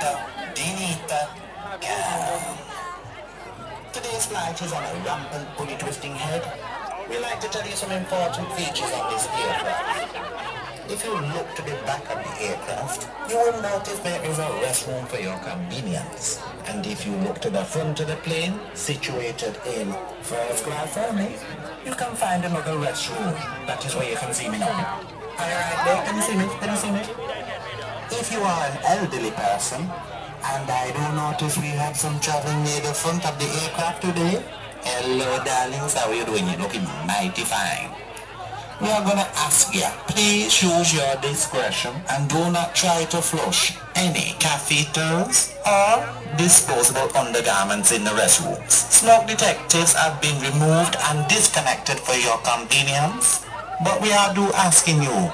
Dinita. Today's flight is on a rampant pulley twisting head. We like to tell you some important features of this aircraft. If you look to the back of the aircraft, you will notice there is a restroom for your convenience. And if you look to the front of the plane, situated in first class only, you can find another restroom. That is where you can see me now. Alright there, can you see me? Can you see me? If you are an elderly person, and I do notice we have some traveling near the front of the aircraft today. Hello darlings, how are you doing? You're looking mighty fine. We are gonna ask you, please use your discretion and do not try to flush any catheters or disposable undergarments in the restrooms. Smoke detectors have been removed and disconnected for your convenience, but we are do asking you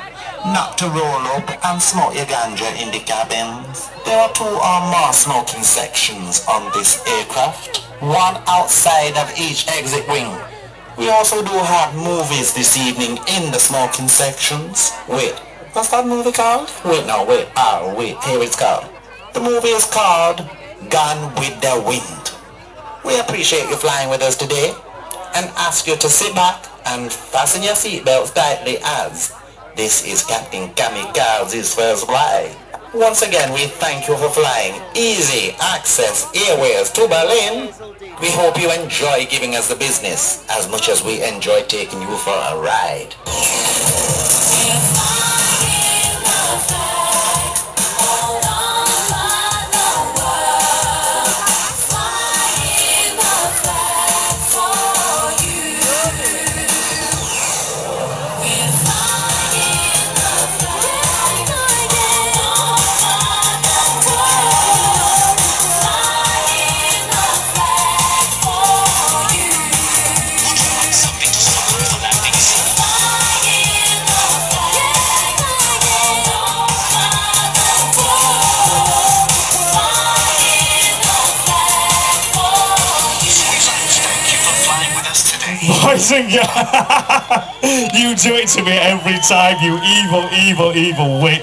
not to roll up and smoke your ganja in the cabins. There are two more smoking sections on this aircraft, one outside of each exit wing. We also do have movies this evening in the smoking sections. Wait, what's that movie called? Wait, no, wait, oh, wait, here it's called. The movie is called Gone with the Wind. We appreciate you flying with us today and ask you to sit back and fasten your seatbelts tightly as this is Captain Kamikaze's first flight. Once again, we thank you for flying Easy Access Airways to Berlin. We hope you enjoy giving us the business as much as we enjoy taking you for a ride. Boys and girls, you do it to me every time, you evil, evil, evil witch.